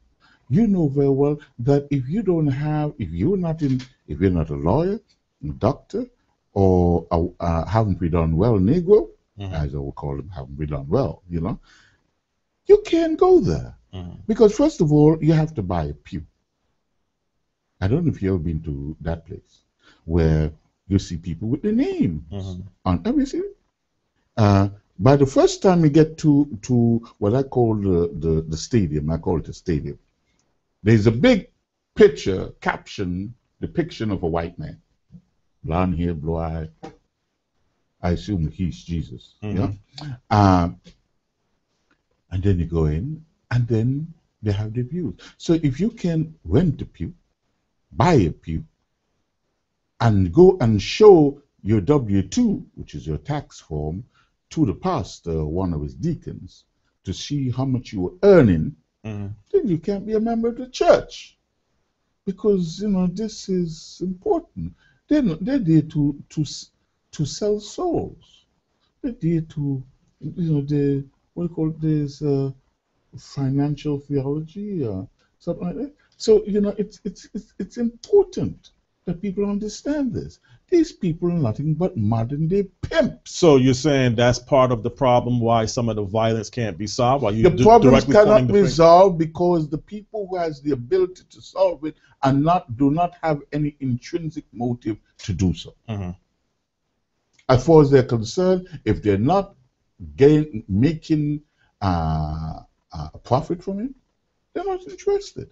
C: You know very well that if you don't have, if you're not in, if you're not a lawyer, a doctor, or uh, haven't we done well Negro,
B: Mhm.
C: as I would call them, haven't we done well, you know, you can't go there.
B: Mhm.
C: Because first of all, you have to buy a pew. I don't know if you've ever been to that place where you see people with their name
B: Mhm.
C: on everything. Uh, by the first time you get to to what I call the, the, the stadium, I call it a stadium, there's a big picture, caption, depiction of a white man. Blonde hair, blue eye. I assume he's Jesus.
B: Mhm.
C: Yeah. Um, and then you go in, and then they have the views. So if you can rent a pew, buy a pew, and go and show your W 2, which is your tax form, to the pastor, one of his deacons, to see how much you were earning,
B: Mhm.
C: then you can't be a member of the church. Because, you know, this is important. They're, not, they're there to, to, to sell souls. They're there to, you know, the, what do you call this uh, financial theology, uh, something like that. So, you know, it's, it's, it's, it's important that people understand this. These people are nothing but modern day pimps.
B: So you're saying that's part of the problem why some of the violence can't be solved? Why you
C: The
B: d-
C: problems cannot be solved because the people who has the ability to solve it and not do not have any intrinsic motive to do so.
B: Mhm.
C: As far as they're concerned, if they're not gain, making uh, uh, a profit from it, they're not interested.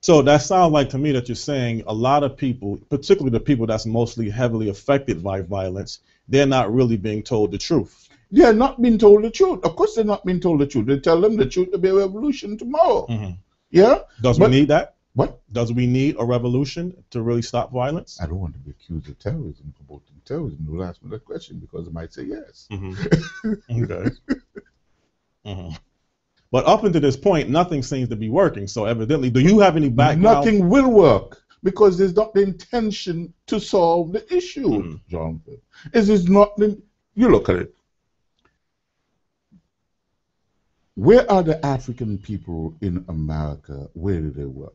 B: So that sounds like to me that you're saying a lot of people, particularly the people that's mostly heavily affected by violence, they're not really being told the truth.
C: They are not being told the truth. Of course, they're not being told the truth. They tell them the truth to be a revolution tomorrow.
B: Mhm.
C: Yeah?
B: Does
C: But-
B: we need that?
C: What?
B: Does we need a revolution to really stop violence?
C: I don't want to be accused of terrorism, promoting terrorism. You'll ask me that question because I might say yes.
B: Mm-hmm. okay. hmm But up until this point, nothing seems to be working. So evidently, do you have any background?
C: Nothing will work because there's not the intention to solve the issue,
B: Mhm.
C: Jonathan. It is not the, you look at it. Where are the African people in America? Where do they work?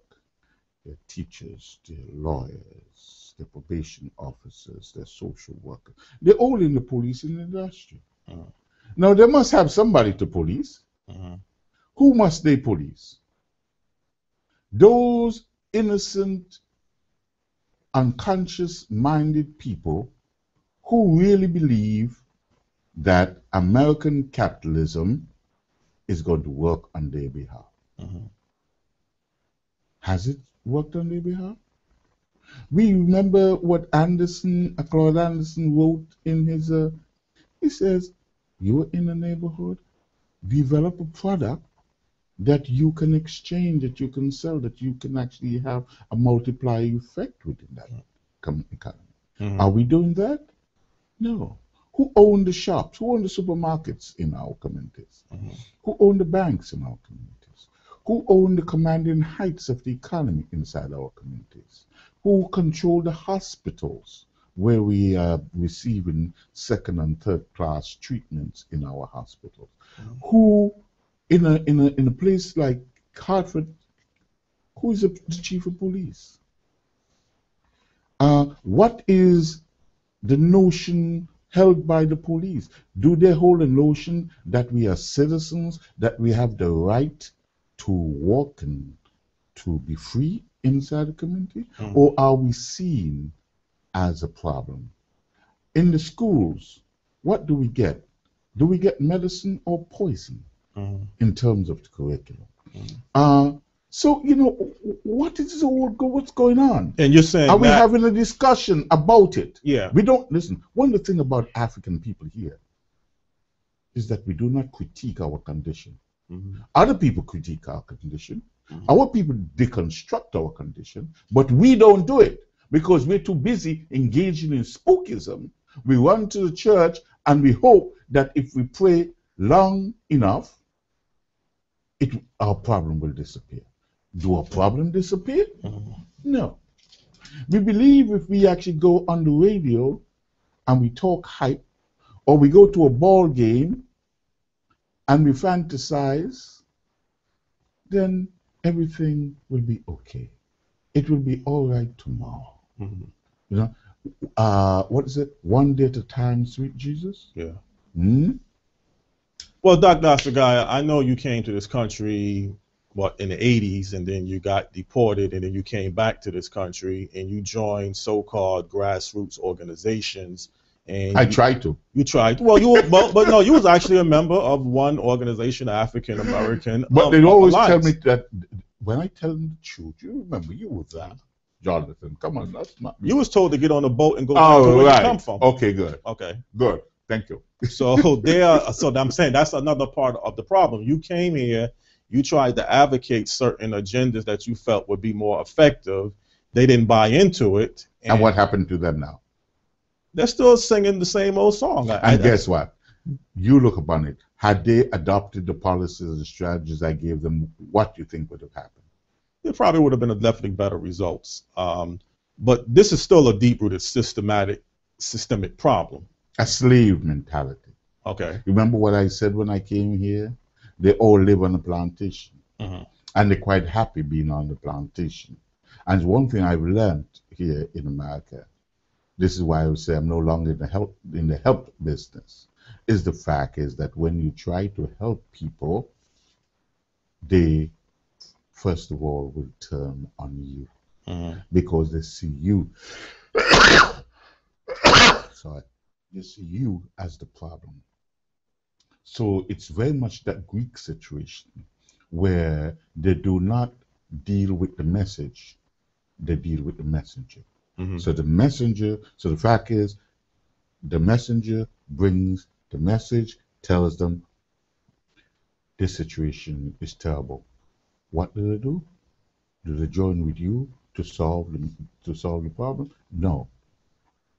C: They're teachers, they're lawyers, they're probation officers, they're social workers. They're all in the policing industry.
B: Mhm.
C: Now they must have somebody to police.
B: Mhm.
C: Who must they police? Those innocent, unconscious minded people who really believe that American capitalism is going to work on their behalf.
B: Mhm.
C: Has it worked on their behalf? We remember what Anderson, uh, Claude Anderson wrote in his, uh, he says, you're in a neighborhood, develop a product that you can exchange, that you can sell, that you can actually have a multiplier effect within that economy.
B: Mhm.
C: Are we doing that? No. Who own the shops? Who own the supermarkets in our communities?
B: Mhm.
C: Who own the banks in our communities? Who own the commanding heights of the economy inside our communities? Who control the hospitals where we are receiving second and third class treatments in our hospitals? Who, in a, in a, in a place like Hartford, who is the, the chief of police? Uh, what is the notion held by the police? Do they hold a notion that we are citizens, that we have the right to walk and to be free inside the community?
B: Mhm.
C: Or are we seen as a problem? In the schools, what do we get? Do we get medicine or poison
B: Mhm.
C: in terms of the curriculum?
B: Mhm.
C: Uh, so, you know, what is all go, what's going on?
B: And you're saying
C: Are we having a discussion about it?
B: yeah.
C: We don't listen. One of the things about African people here is that we do not critique our condition.
B: Mhm.
C: Other people critique our condition.
B: Mhm.
C: Our people deconstruct our condition, but we don't do it because we're too busy engaging in spookism. We run to the church and we hope that if we pray long enough, it, our problem will disappear. Do our problem disappear?
B: Mhm.
C: No. We believe if we actually go on the radio and we talk hype, or we go to a ball game and we fantasize, then everything will be okay. It will be all right tomorrow.
B: Mhm.
C: You know, uh, what is it? One day at a time, sweet Jesus.
B: Yeah.
C: Hmm?
B: Well, Dr. Asagaya, I know you came to this country what in the 80s and then you got deported and then you came back to this country and you joined so-called grassroots organizations and
C: I
B: you,
C: tried to.
B: you tried well you were, but, but no you was actually a member of one organization African American
C: But
B: um,
C: they always
B: Alliance.
C: tell me that when I tell them the truth, you remember you were there. Jonathan. Come on, that's not me.
B: You was told to get on the boat and go back to
C: Oh,
B: where
C: right.
B: you come from.
C: Okay, good,
B: Okay.
C: good. Thank you.
B: So there, so I'm saying that's another part of the problem. You came here, you tried to advocate certain agendas that you felt would be more effective. They didn't buy into it,
C: And what happened to them now?
B: They're still singing the same old song. I-
C: And
B: I-
C: guess what? You look upon it. Had they adopted the policies and strategies I gave them, what do you think would have happened?
B: it probably would have been a definitely better results. Um, but this is still a deep-rooted, systematic, systemic problem.
C: A slave mentality.
B: Okay.
C: Remember what I said when I came here? They all live on a plantation.
B: Mhm.
C: And they're quite happy being on the plantation. And one thing I've learned here in America, this is why I would say I'm no longer in the help in the help business, is the fact is that when you try to help people, they first of all will turn on you.
B: Mhm.
C: because they see you. Sorry. They see you as the problem. So it's very much that greek situation where they do not deal with the message. They deal with the messenger
B: Mhm.
C: so the messenger so the fact is the messenger brings the message tells them this situation is terrible what do they do do they join with you to solve the, to solve the problem? No.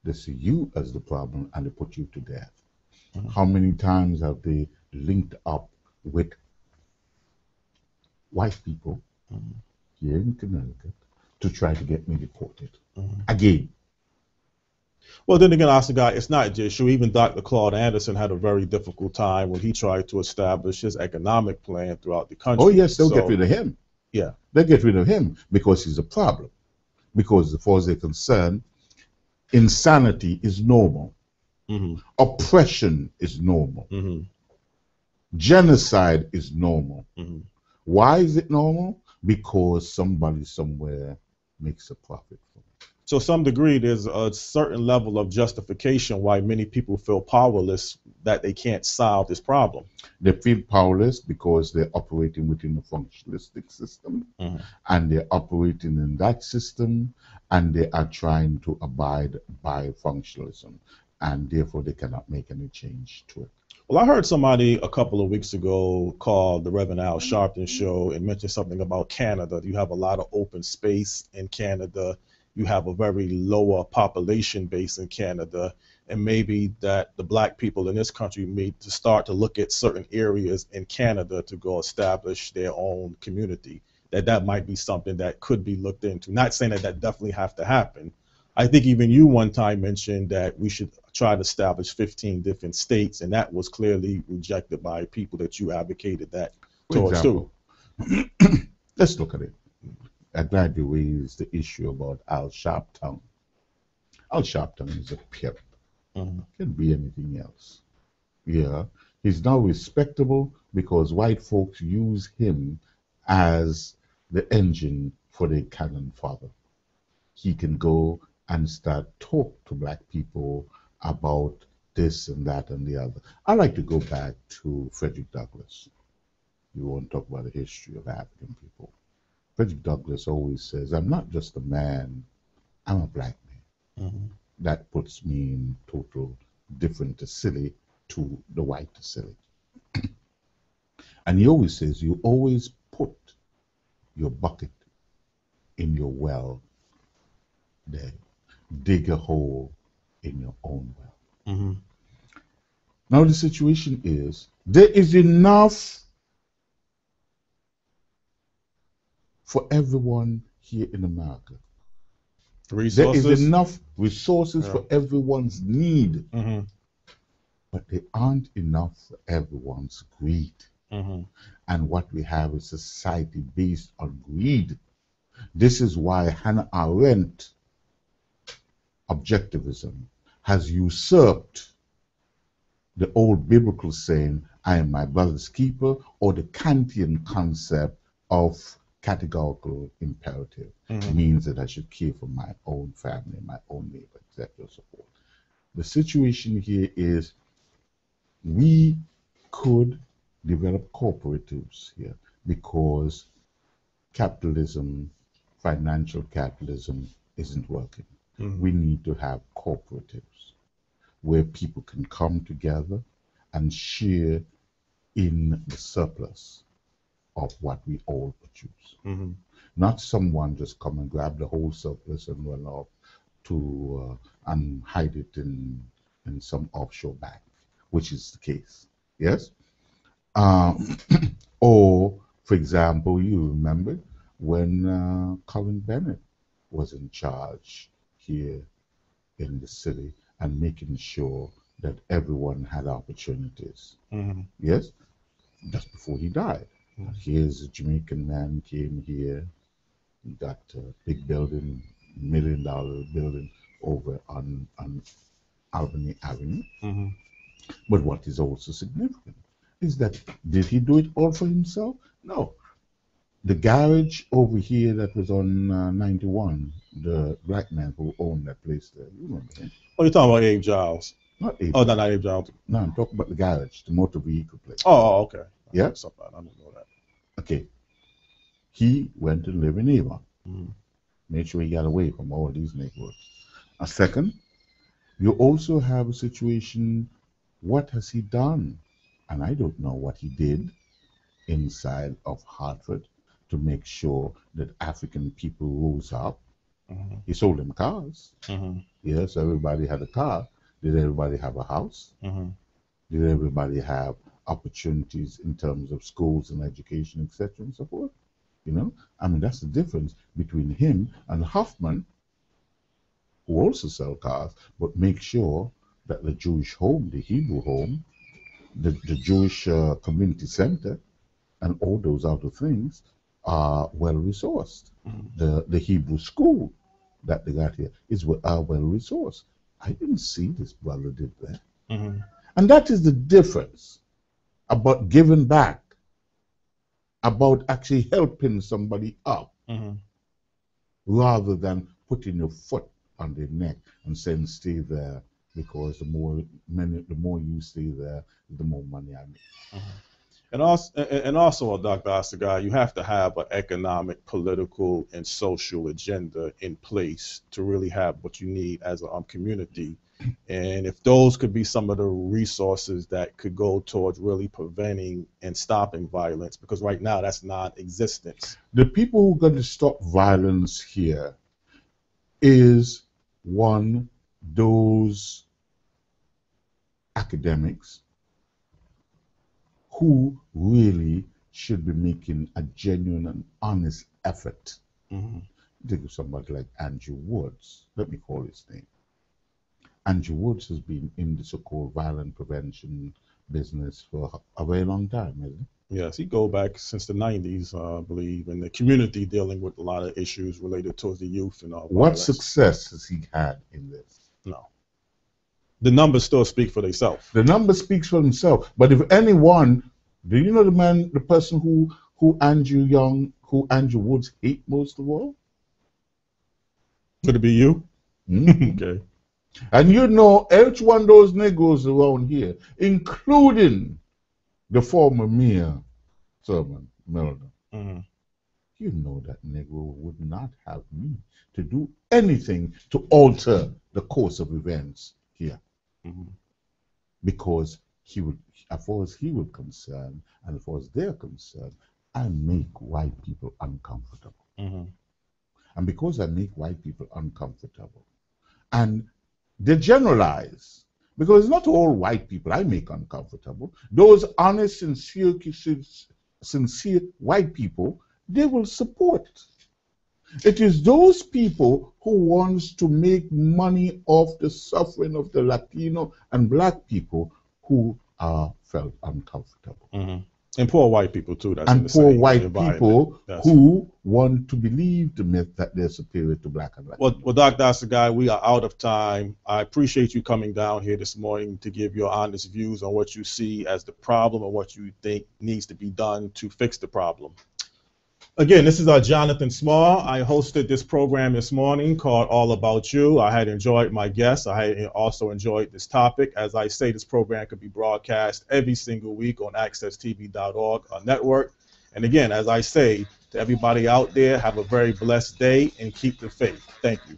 C: They see you as the problem and they put you to death.
B: Mhm.
C: How many times have they linked up with white people
B: Mhm.
C: here in Connecticut to try to get me deported?
B: Mhm.
C: Again,
B: Well, then again, I guy, it's not just you. Even Dr. Claude Anderson had a very difficult time when he tried to establish his economic plan throughout the country.
C: oh yes, they'll
B: So-
C: get rid of him.
B: Yeah.
C: They'll get rid of him because he's a problem. Because as far as they're concerned, insanity is normal.
B: Mhm.
C: Oppression is normal.
B: Mhm.
C: Genocide is normal.
B: Mhm.
C: Why is it normal? Because somebody somewhere makes a profit.
B: So, some degree, there's a certain level of justification why many people feel powerless that they can't solve this problem.
C: They feel powerless because they're operating within a functionalistic system
B: Mhm.
C: and they're operating in that system and they are trying to abide by functionalism and therefore they cannot make any change to it.
B: Well, I heard somebody a couple of weeks ago call the Reverend Al Sharpton show and mention something about Canada. You have a lot of open space in Canada. You have a very lower population base in Canada, and maybe that the black people in this country need to start to look at certain areas in Canada to go establish their own community. That that might be something that could be looked into. Not saying that that definitely have to happen. I think even you one time mentioned that we should try to establish 15 different states, and that was clearly rejected by people that you advocated that
C: For
B: towards too.
C: let's look at it. Glad you raised the issue about Al Sharpton. Al Sharpton is a pimp.
B: Mhm.
C: Can be anything else. Yeah. He's now respectable because white folks use him as the engine for their cannon father. He can go and start talk to black people about this and that and the other. I like to go back to Frederick Douglass. You want to talk about the history of African people. Frederick Douglass always says, I'm not just a man, I'm a black man
B: Mhm.
C: that puts me in total different silly to the white silly. and he always says, you always put your bucket in your well there. Dig a hole in your own well.
B: Mhm.
C: Now the situation is there is enough for everyone here in America. There
B: Resources.
C: is enough resources
B: Yeah.
C: for everyone's need.
B: Mhm.
C: but they aren't enough for everyone's greed.
B: Mhm.
C: And what we have is society based on greed. This is why Ayn Rand objectivism has usurped the old biblical saying, I am my brother's keeper, or the Kantian concept of categorical imperative.
B: Mhm.
C: means that I should care for my own family, my own neighbor, etc. so forth. The situation here is we could develop cooperatives here because capitalism financial capitalism isn't working.
B: Mhm.
C: We need to have cooperatives where people can come together and share in the surplus of what we all produce.
B: Mhm.
C: Not someone just come and grab the whole surplus and run off to uh, and hide it in in some offshore bank, which is the case. Yes. Um, or, for example, you remember when uh, Colin Bennett was in charge here in the city and making sure that everyone had opportunities.
B: Mhm.
C: Yes, just before he died. Here's a Jamaican man came here, he got a big building, million dollar building over on on Albany Avenue.
B: Mhm.
C: But what is also significant is that did he do it all for himself? No. The garage over here that was on uh, 91, the black man who owned that place there, you remember him?
B: Oh, you're talking about Abe Giles.
C: Not Abe.
B: Oh, no, not Abe Giles.
C: No, I'm talking about the garage, the motor vehicle place.
B: Oh, oh, okay.
C: Yeah.
B: Something, I don't know that.
C: Okay. He went to live in Avon.
B: Mhm.
C: Made sure he got away from all these neighborhoods. A second, you also have a situation, what has he done? And I don't know what he did inside of Hartford to make sure that African people rose up.
B: Mhm.
C: He sold them cars.
B: Mhm.
C: Yes, everybody had a car. Did everybody have a house?
B: Mhm.
C: Did everybody have opportunities in terms of schools and education, etc., and so forth? You know, I mean, that's the difference between him and Hoffman, who also sell cars, but make sure that the Jewish home, the Hebrew home, the, the Jewish uh, community center, and all those other things are well resourced.
B: Mhm.
C: The the Hebrew school that they got here is are well resourced. I didn't see this brother did that.
B: Mhm.
C: And that is the difference about giving back, about actually helping somebody up
B: Mhm.
C: rather than putting your foot on their neck and saying stay there because the more many, the more you stay there, the more money I make.
B: And also, and also, Dr. Assegai, you have to have an economic, political, and social agenda in place to really have what you need as a um, community. And if those could be some of the resources that could go towards really preventing and stopping violence, because right now that's non-existent.
C: The people who are going to stop violence here is one those academics who really should be making a genuine and honest effort. Mm-hmm. Think of somebody like Andrew Woods. Let me call his name. Andrew Woods has been in the so-called violent prevention business for a very long time, hasn't he?
B: Yes, he go back since the 90s, uh, I believe, in the community dealing with a lot of issues related towards the youth and all.
C: What success has he had in this?
B: No. The numbers still speak for themselves.
C: The number speaks for himself. But if anyone, do you know the man, the person who who Andrew Young, who Andrew Woods hate most of all?
B: Could it be you?
C: Mhm.
B: Okay.
C: And you know each one of those Negroes around here, including the former mayor, Thirman Milner.
B: Mhm.
C: You know that Negro would not have me to do anything to alter the course of events here.
B: Mhm.
C: because he would, as far as he was concerned, and as far as they're concerned, I make white people uncomfortable.
B: Mhm.
C: And because I make white people uncomfortable, and they generalize, because it's not all white people I make uncomfortable. Those honest, sincere, sincere white people, they will support. It is those people who wants to make money off the suffering of the Latino and black people who are felt uncomfortable.
B: Mhm. And poor white people too. That's
C: and
B: the
C: poor white people
B: That's-
C: who want to believe the myth that they're superior to black and Latino.
B: Well, well, Dr. Assegai, we are out of time. I appreciate you coming down here this morning to give your honest views on what you see as the problem and what you think needs to be done to fix the problem. Again, this is uh, Jonathan Small. I hosted this program this morning called All About You. I had enjoyed my guests. I also enjoyed this topic. As I say, this program could be broadcast every single week on accesstv.org a network. And again, as I say to everybody out there, have a very blessed day and keep the faith. Thank you.